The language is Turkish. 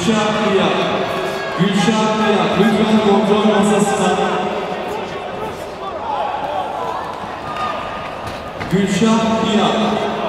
Gülşah Kıyak. Gülşah Kıyak. Lütfen kontrol masasına. Gülşah Kıyak.